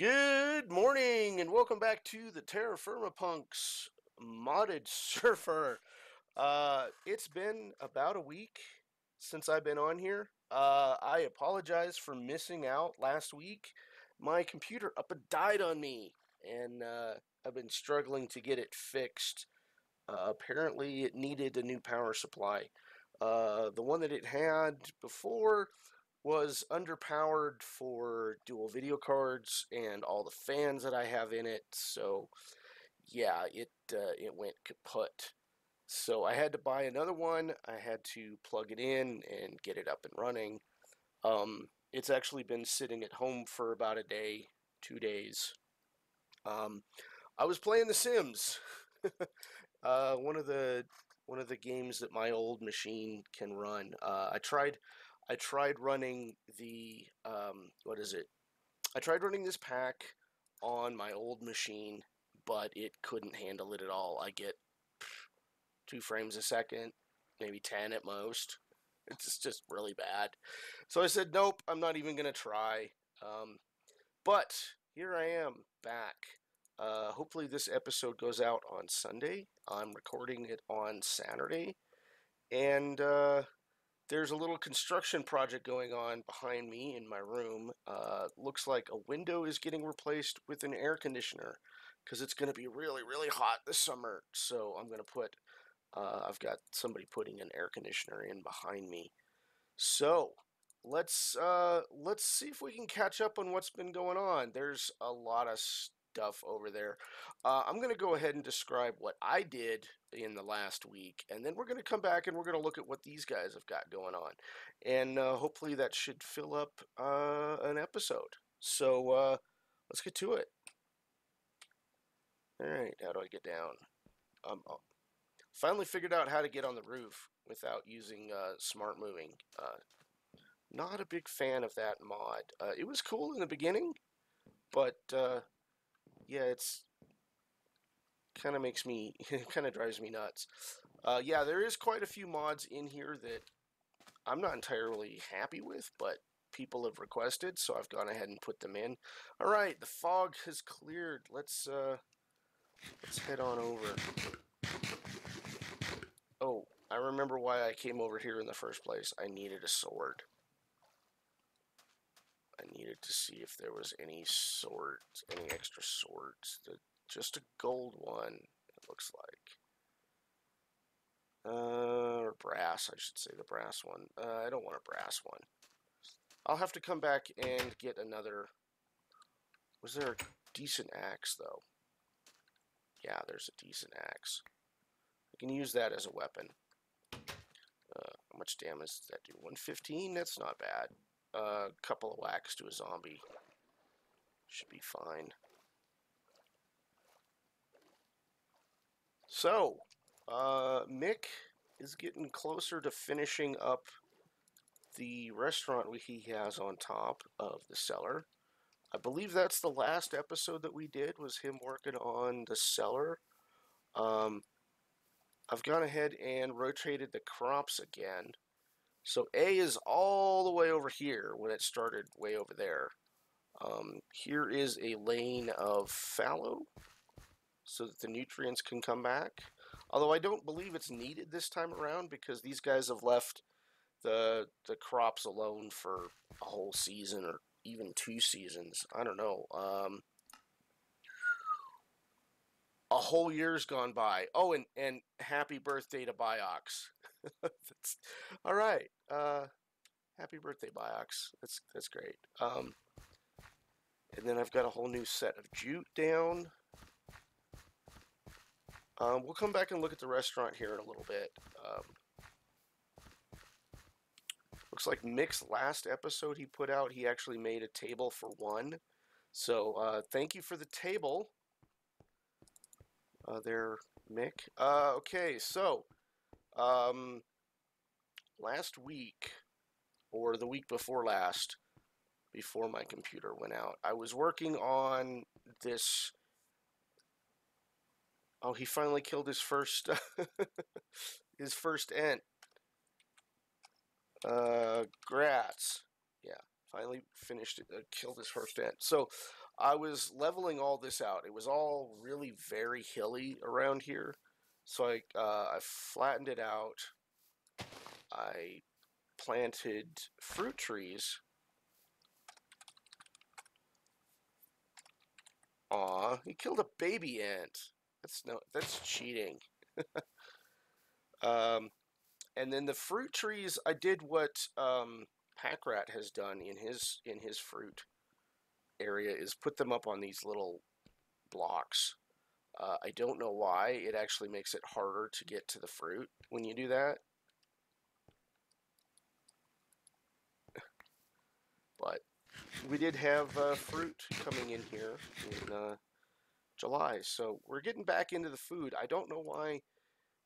Good morning and welcome back to the Terra Firma Punks modded surfer. Uh, it's been about a week since I've been on here. Uh, I apologize for missing out last week. My computer up and died on me, and uh, I've been struggling to get it fixed. Uh, apparently, it needed a new power supply. Uh, the one that it had before was underpowered for dual video cards and all the fans that I have in it. So, yeah, it uh, it went kaput. So I had to buy another one. I had to plug it in and get it up and running. Um, it's actually been sitting at home for about a day, two days. Um, I was playing The Sims, uh, one of the one of the games that my old machine can run. Uh, I tried I tried running the um, what is it? I tried running this pack on my old machine, but it couldn't handle it at all. I get two frames a second, maybe ten at most. It's just really bad. So I said, nope, I'm not even gonna try. Um, but here I am back. Uh, hopefully this episode goes out on Sunday. I'm recording it on Saturday, and. Uh, there's a little construction project going on behind me in my room. Uh, looks like a window is getting replaced with an air conditioner because it's going to be really, really hot this summer. So I'm going to put, uh, I've got somebody putting an air conditioner in behind me. So let's uh, let's see if we can catch up on what's been going on. There's a lot of stuff over there. Uh, I'm going to go ahead and describe what I did in the last week, and then we're going to come back and we're going to look at what these guys have got going on. And uh, hopefully that should fill up uh, an episode. So uh, let's get to it. All right, how do I get down? Um, uh, finally figured out how to get on the roof without using uh, smart moving. not a big fan of that mod. it was cool in the beginning, but yeah, it's kind of makes me, kind of drives me nuts. Uh, yeah, there is quite a few mods in here that I'm not entirely happy with, but people have requested, so I've gone ahead and put them in. All right, the fog has cleared. Let's uh, let's head on over. Oh, I remember why I came over here in the first place. I needed a sword. I needed to see if there was any swords, any extra. The, just a gold one, it looks like. Uh, or brass, I should say, the brass one. Uh, I don't want a brass one. I'll have to come back and get another... Was there a decent axe, though? Yeah, there's a decent axe. I can use that as a weapon. Uh, how much damage does that do? 115? That's not bad a couple of whacks to a zombie. Should be fine. So, uh, Mick is getting closer to finishing up the restaurant he has on top of the cellar. I believe that's the last episode that we did was him working on the cellar. Um, I've gone ahead and rotated the crops again. So A is all the way over here when it started way over there. Um, here is a lane of fallow so that the nutrients can come back. Although I don't believe it's needed this time around because these guys have left the the crops alone for a whole season or even two seasons. I don't know. Um, a whole year's gone by. Oh, and, and happy birthday to Bioxx. all right. Uh, happy birthday, Bioxx. That's that's great. Um, and then I've got a whole new set of jute down. Um, we'll come back and look at the restaurant here in a little bit. Um, looks like Mick's last episode he put out, he actually made a table for one. So uh, thank you for the table uh, there, Mick. Uh, okay, so um, last week, or the week before last, before my computer went out, I was working on this. Oh, he finally killed his first his first ent. Uh, Grats. Yeah, finally finished it, uh, killed his first ent. So I was leveling all this out. It was all really very hilly around here. So I, uh, I flattened it out. I planted fruit trees. Aw, he killed a baby ant. That's no, that's cheating. um, and then the fruit trees, I did what um, Pakratt has done in his in his fruit area is put them up on these little blocks. Uh, I don't know why. It actually makes it harder to get to the fruit when you do that. But we did have uh, fruit coming in here in uh, July, so we're getting back into the food. I don't know why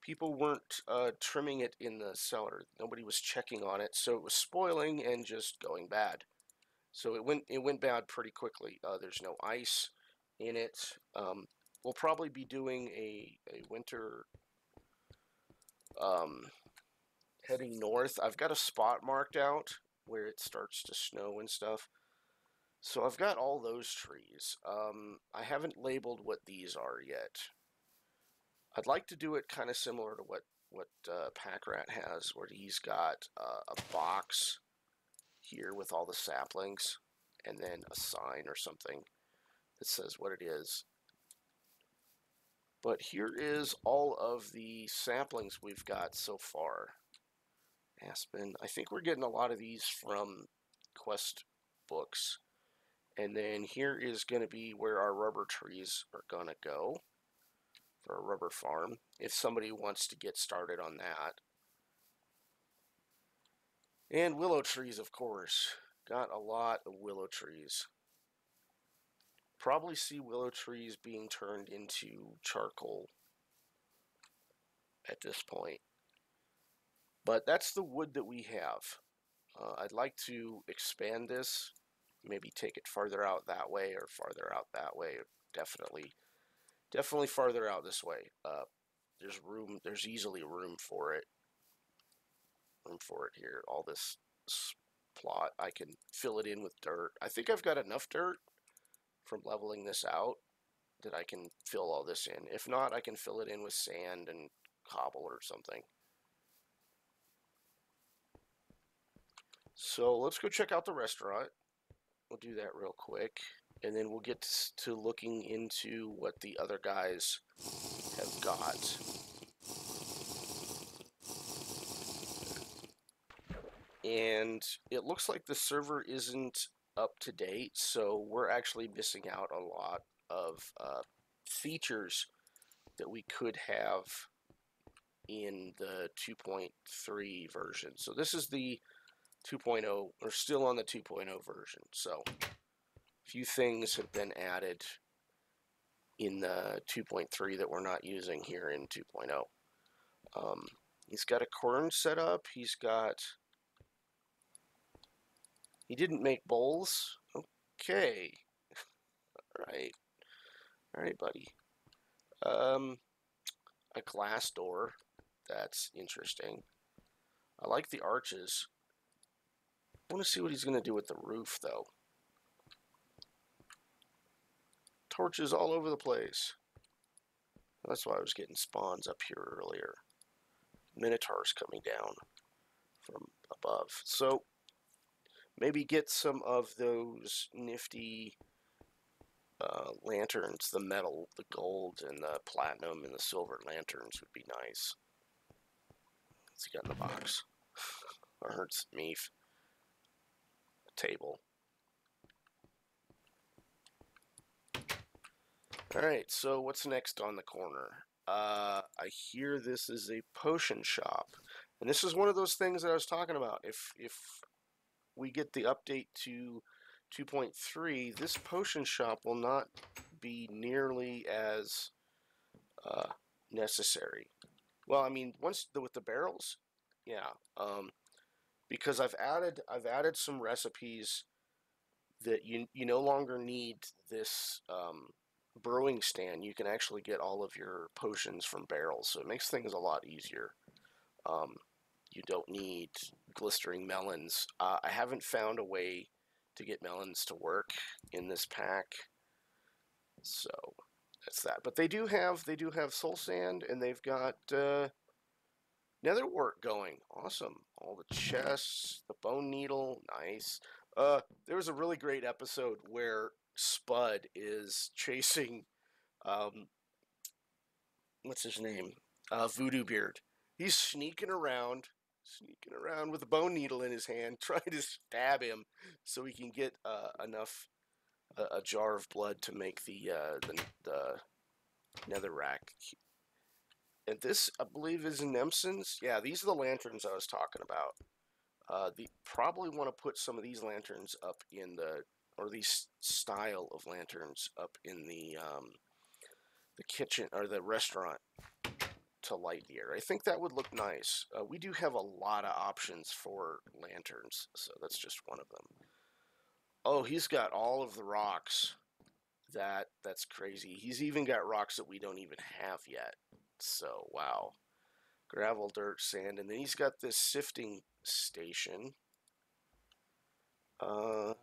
people weren't uh, trimming it in the cellar. Nobody was checking on it, so it was spoiling and just going bad. So it went it went bad pretty quickly. Uh, there's no ice in it. Um, we'll probably be doing a, a winter um, heading north. I've got a spot marked out where it starts to snow and stuff. So I've got all those trees. Um, I haven't labeled what these are yet. I'd like to do it kind of similar to what what uh, Pakratt has, where he's got uh, a box here with all the saplings, and then a sign or something that says what it is. But here is all of the samplings we've got so far. Aspen. I think we're getting a lot of these from Quest books. And then here is going to be where our rubber trees are going to go for a rubber farm if somebody wants to get started on that. And willow trees, of course. Got a lot of willow trees. Probably see willow trees being turned into charcoal at this point. But that's the wood that we have. Uh, I'd like to expand this, maybe take it farther out that way or farther out that way. Definitely, definitely farther out this way. Uh, there's room, there's easily room for it. Room for it here. All this plot, I can fill it in with dirt. I think I've got enough dirt from leveling this out that I can fill all this in. If not, I can fill it in with sand and cobble or something. So let's go check out the restaurant. We'll do that real quick. And then we'll get to looking into what the other guys have got. And it looks like the server isn't up to date, so we're actually missing out a lot of uh, features that we could have in the 2.3 version. So this is the 2.0, we're still on the 2.0 version. So a few things have been added in the 2.3 that we're not using here in 2.0. Um, he's got a corn set up. He's got. He didn't make bowls. Okay. All right. All right, buddy. Um, a glass door. That's interesting. I like the arches. I want to see what he's going to do with the roof, though. Torches all over the place. That's why I was getting spawns up here earlier. Minotaurs coming down from above. So, maybe get some of those nifty uh, lanterns, the metal, the gold, and the platinum, and the silver lanterns would be nice. What's he got in the box? Hurts me table. Alright, so what's next on the corner? Uh, I hear this is a potion shop. And this is one of those things that I was talking about. If, if we get the update to 2.3, this potion shop will not be nearly as uh, necessary. Well, I mean, once the, with the barrels, yeah. Um, because I've added I've added some recipes that you you no longer need this um, brewing stand. You can actually get all of your potions from barrels, so it makes things a lot easier. Um, you don't need glistering melons. Uh, I haven't found a way to get melons to work in this pack. So that's that. But they do have they do have soul sand and they've got uh, nether work going. Awesome. All the chests, the bone needle, nice. Uh, there was a really great episode where Spud is chasing, um, what's his name? Uh, Voodoo Beard. He's sneaking around, sneaking around with a bone needle in his hand, trying to stab him so he can get uh, enough a, a, jar of blood to make the uh, the, the nether rack. And this, I believe, is Nemsun's. Yeah, these are the lanterns I was talking about. Uh, the probably want to put some of these lanterns up in the or these style of lanterns up in the um, the kitchen or the restaurant to light the air. I think that would look nice. Uh, we do have a lot of options for lanterns, so that's just one of them. Oh, he's got all of the rocks. That that's crazy. He's even got rocks that we don't even have yet. So wow, gravel, dirt, sand, and then he's got this sifting station. Uh,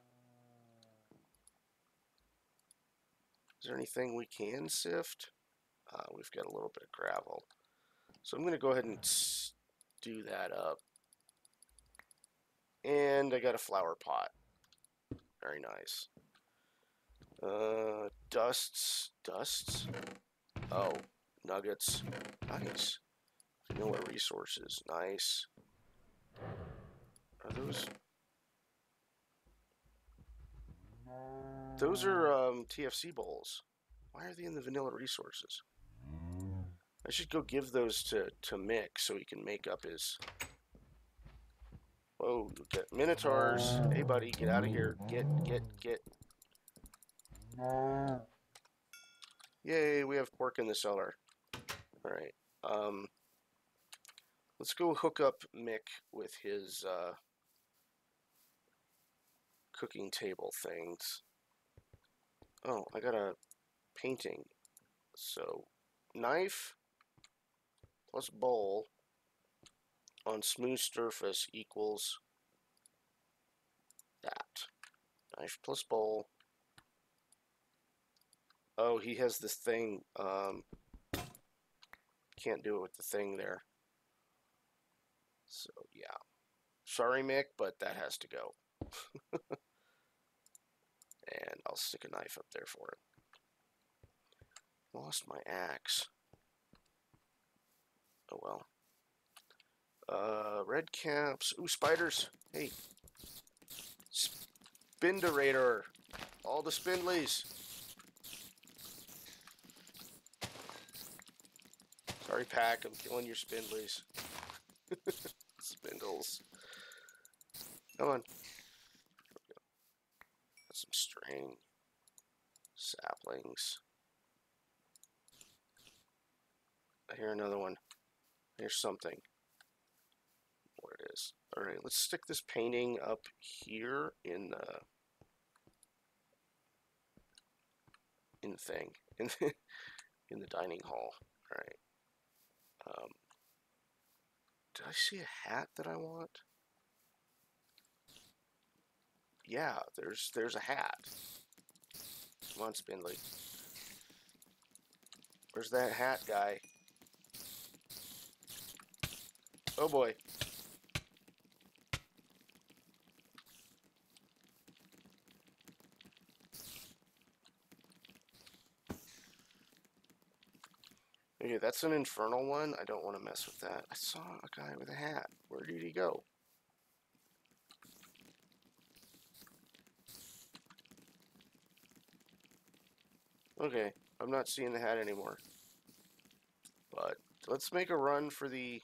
is there anything we can sift? Uh, we've got a little bit of gravel. So I'm going to go ahead and do that up. And I got a flower pot. Very nice. Uh, dusts. Dusts? Oh, nuggets. Nice. Vanilla resources. Nice. Are those... Those are um, TFC bowls. Why are they in the vanilla resources? I should go give those to, to Mick so he can make up his... Whoa, Minotaurs. Hey, buddy, get out of here. Get, get, get. Yay, we have pork in the cellar. Alright, um... Let's go hook up Mick with his, uh... Cooking table things. Oh, I got a painting. So, knife plus bowl on smooth surface equals that. Knife plus bowl. Oh, he has this thing. Um, can't do it with the thing there. So, yeah. Sorry, Mick, but that has to go. and I'll stick a knife up there for it. Lost my axe. Oh well. Uh, red caps. Ooh, spiders. Hey. Spinderator. All the spindlies. Sorry, Pack. I'm killing your spindlies. Spindles. Come on. Got some string. Saplings. I hear another one. Here's something. What it is. Alright, let's stick this painting up here in the in the thing. In the, in the dining hall. Alright. Um, did I see a hat that I want? Yeah, there's there's a hat. Come on, Spindly. Where's that hat guy? Oh boy. Okay, that's an infernal one. I don't want to mess with that. I saw a guy with a hat. Where did he go? Okay, I'm not seeing the hat anymore. But let's make a run for the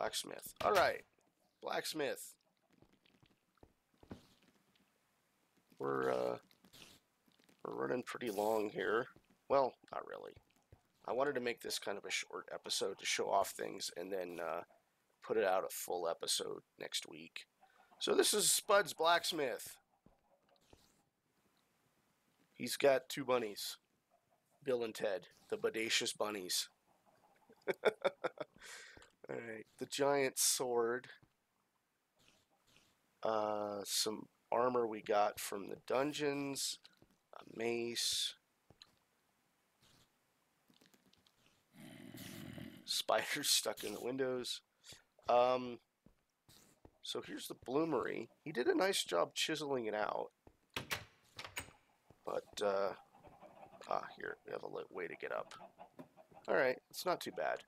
Blacksmith. Alright. Blacksmith. We're, uh, we're running pretty long here. Well, not really. I wanted to make this kind of a short episode to show off things and then uh, put it out a full episode next week. So this is Spud's Blacksmith. He's got two bunnies. Bill and Ted, the bodacious bunnies. Alright, the giant sword. Uh, some armor we got from the dungeons. A mace. Spiders stuck in the windows. Um, so here's the bloomery. He did a nice job chiseling it out. But, uh, ah, here, we have a way to get up. Alright, it's not too bad.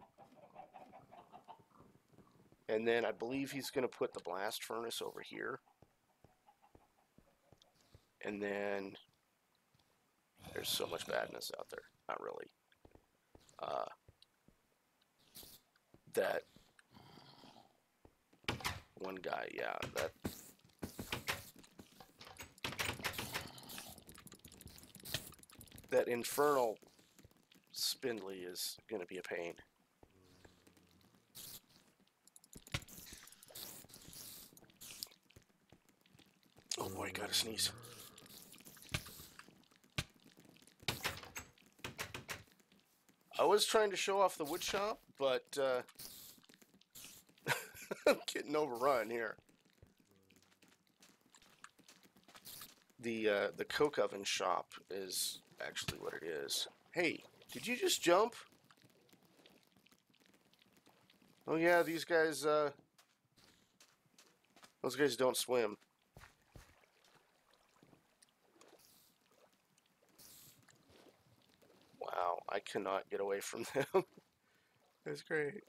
And then I believe he's going to put the blast furnace over here. And then there's so much badness out there. Not really. Uh, that one guy, yeah, that that infernal spindly is going to be a pain. Oh boy, gotta sneeze. I was trying to show off the wood shop, but uh, I'm getting overrun here. The uh, the coke oven shop is actually what it is. Hey, did you just jump? Oh yeah, these guys. Uh, those guys don't swim. Wow, I cannot get away from them. That's great.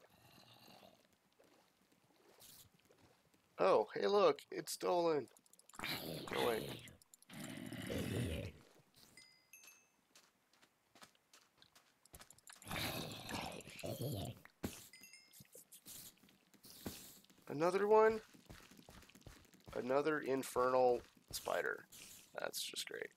Oh, hey look, it's stolen. Go away. Another one? Another infernal spider. That's just great.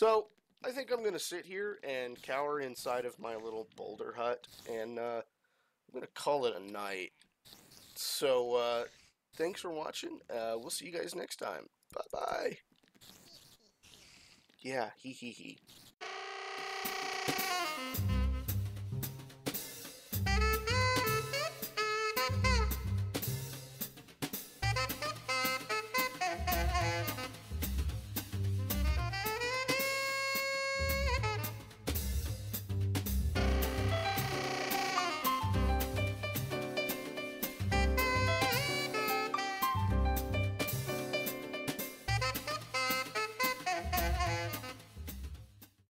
So, I think I'm going to sit here and cower inside of my little boulder hut, and uh, I'm going to call it a night. So, uh, thanks for watching. Uh, we'll see you guys next time. Bye-bye. Yeah, hee hee hee.